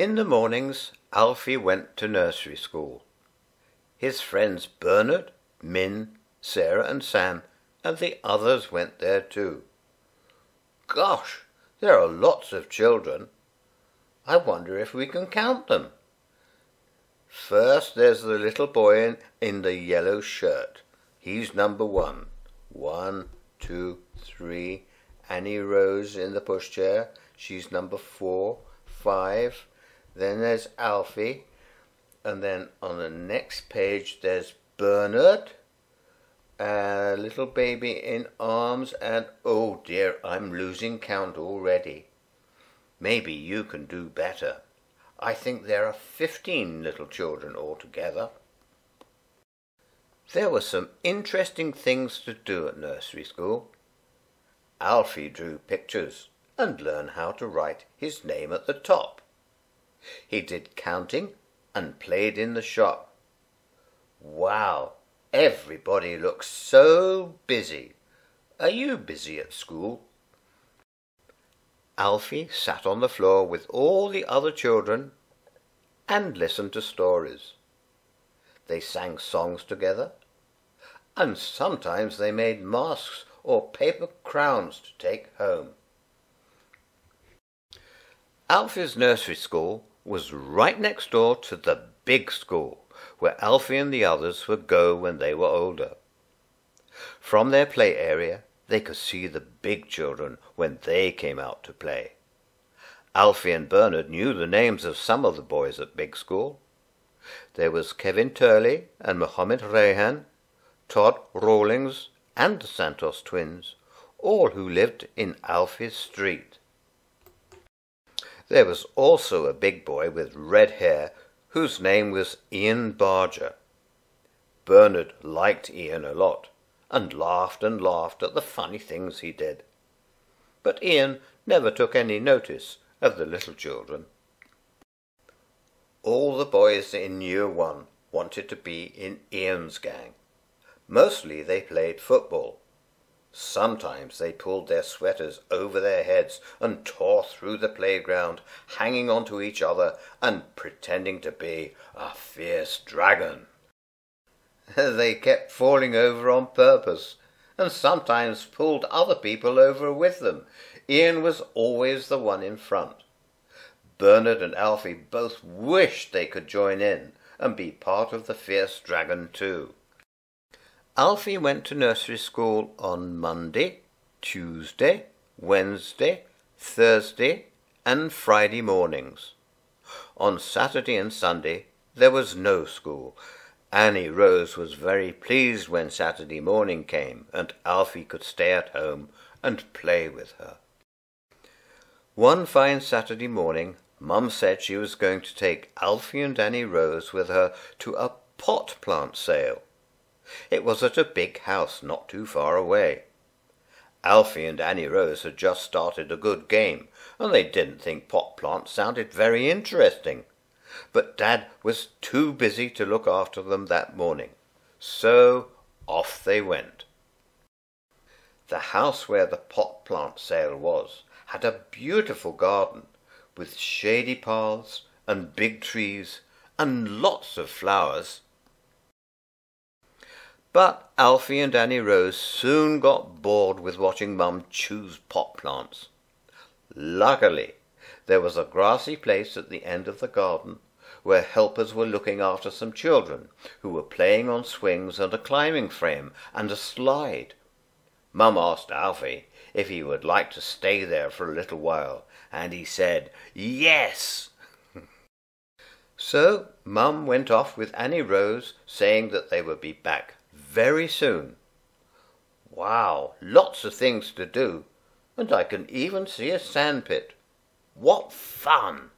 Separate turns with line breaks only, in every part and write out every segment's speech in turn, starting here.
In the mornings Alfie went to nursery school. His friends Bernard, Min, Sarah, and Sam, and the others went there too. Gosh, there are lots of children. I wonder if we can count them. First, there's the little boy in, in the yellow shirt. He's number one. One, two, three. Annie Rose in the pushchair. She's number four. Five. Then there's Alfie. And then on the next page, there's Bernard. A little baby in arms. And oh dear, I'm losing count already. Maybe you can do better. I think there are fifteen little children altogether. There were some interesting things to do at nursery school. Alfie drew pictures and learned how to write his name at the top. He did counting and played in the shop. Wow, everybody looks so busy. Are you busy at school? Alfie sat on the floor with all the other children and listened to stories. They sang songs together, and sometimes they made masks or paper crowns to take home. Alfie's nursery school was right next door to the big school where Alfie and the others would go when they were older. From their play area, they could see the big children when they came out to play. Alfie and Bernard knew the names of some of the boys at Big School. There was Kevin Turley and Mohammed Rehan, Todd Rawlings and the Santos twins, all who lived in Alfie's street. There was also a big boy with red hair whose name was Ian Barger. Bernard liked Ian a lot and laughed and laughed at the funny things he did. But Ian never took any notice of the little children. All the boys in year one wanted to be in Ian's gang. Mostly they played football. Sometimes they pulled their sweaters over their heads and tore through the playground, hanging on to each other and pretending to be a fierce dragon. They kept falling over on purpose, and sometimes pulled other people over with them. Ian was always the one in front. Bernard and Alfie both wished they could join in and be part of the fierce dragon too. Alfie went to nursery school on Monday, Tuesday, Wednesday, Thursday, and Friday mornings. On Saturday and Sunday there was no school, Annie Rose was very pleased when Saturday morning came and Alfie could stay at home and play with her. One fine Saturday morning, Mum said she was going to take Alfie and Annie Rose with her to a pot plant sale. It was at a big house not too far away. Alfie and Annie Rose had just started a good game, and they didn't think pot plants sounded very interesting but Dad was too busy to look after them that morning. So off they went. The house where the pot plant sale was had a beautiful garden with shady paths and big trees and lots of flowers. But Alfie and Annie Rose soon got bored with watching Mum choose pot plants. Luckily, there was a grassy place at the end of the garden where helpers were looking after some children who were playing on swings and a climbing frame and a slide. Mum asked Alfie if he would like to stay there for a little while, and he said yes. so Mum went off with Annie Rose, saying that they would be back very soon. Wow, lots of things to do, and I can even see a sandpit. What fun!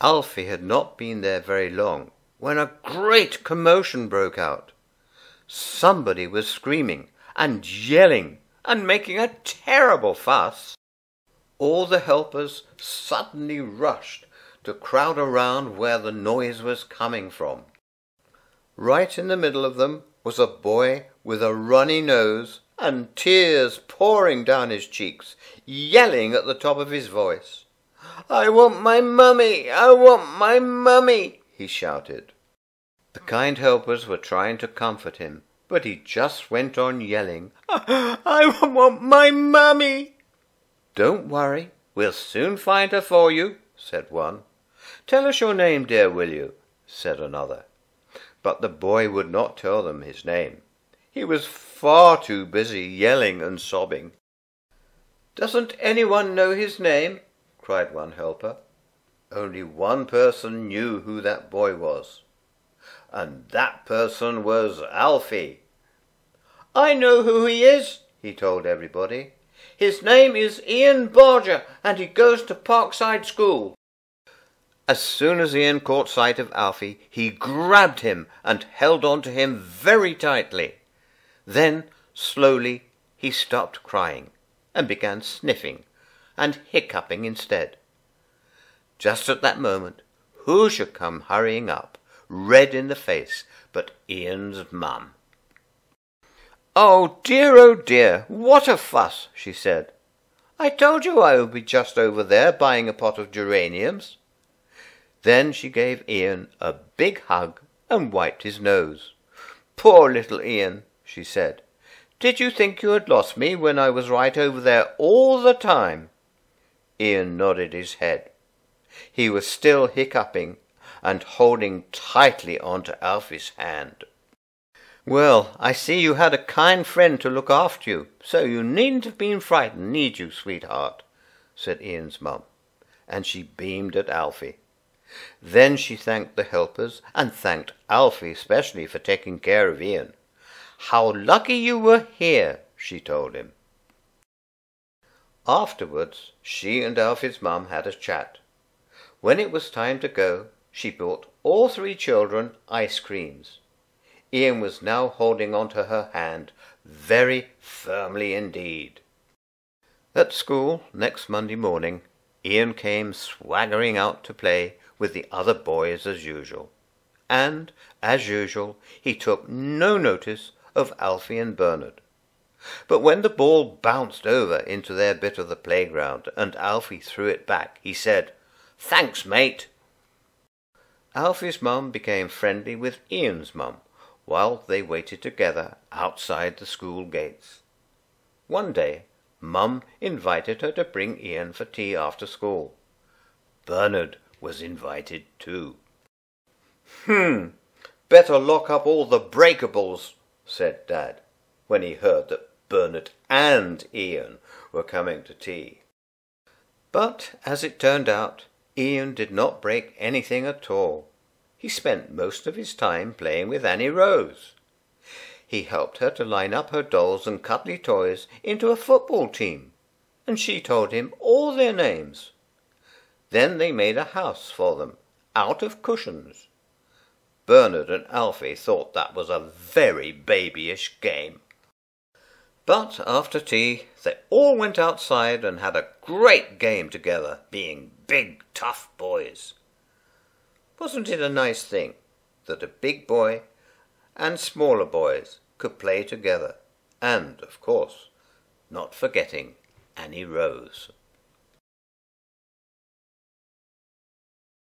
Alfie had not been there very long when a great commotion broke out. Somebody was screaming and yelling and making a terrible fuss. All the helpers suddenly rushed to crowd around where the noise was coming from. Right in the middle of them was a boy with a runny nose and tears pouring down his cheeks, yelling at the top of his voice. I want my mummy! I want my mummy! he shouted. The kind helpers were trying to comfort him, but he just went on yelling, I want my mummy! Don't worry, we'll soon find her for you, said one. Tell us your name, dear, will you? said another. But the boy would not tell them his name. He was far too busy yelling and sobbing. Doesn't anyone know his name? cried one helper. Only one person knew who that boy was, and that person was Alfie. I know who he is, he told everybody. His name is Ian Barger, and he goes to Parkside School. As soon as Ian caught sight of Alfie, he grabbed him and held on to him very tightly. Then, slowly, he stopped crying and began sniffing and hiccuping instead. Just at that moment, who should come hurrying up, red in the face, but Ian's mum. Oh dear, oh dear, what a fuss, she said. I told you I would be just over there buying a pot of geraniums. Then she gave Ian a big hug and wiped his nose. Poor little Ian, she said. Did you think you had lost me when I was right over there all the time? Ian nodded his head. He was still hiccuping and holding tightly on to Alfie's hand. Well, I see you had a kind friend to look after you, so you needn't have been frightened, need you, sweetheart? said Ian's mum, and she beamed at Alfie. Then she thanked the helpers, and thanked Alfie especially for taking care of Ian. How lucky you were here, she told him. Afterwards, she and Alfie's mum had a chat. When it was time to go, she bought all three children ice creams. Ian was now holding on to her hand very firmly indeed. At school next Monday morning, Ian came swaggering out to play with the other boys as usual. And, as usual, he took no notice of Alfie and Bernard. But when the ball bounced over into their bit of the playground and Alfie threw it back, he said, Thanks, mate. Alfie's mum became friendly with Ian's mum while they waited together outside the school gates. One day, Mum invited her to bring Ian for tea after school. Bernard was invited too. Hmm, better lock up all the breakables, said Dad, when he heard that Bernard and Ian were coming to tea. But, as it turned out, Ian did not break anything at all. He spent most of his time playing with Annie Rose. He helped her to line up her dolls and cuddly toys into a football team, and she told him all their names. Then they made a house for them, out of cushions. Bernard and Alfie thought that was a very babyish game. But after tea, they all went outside and had a great game together, being big, tough boys. Wasn't it a nice thing that a big boy and smaller boys could play together, and, of course, not forgetting Annie Rose?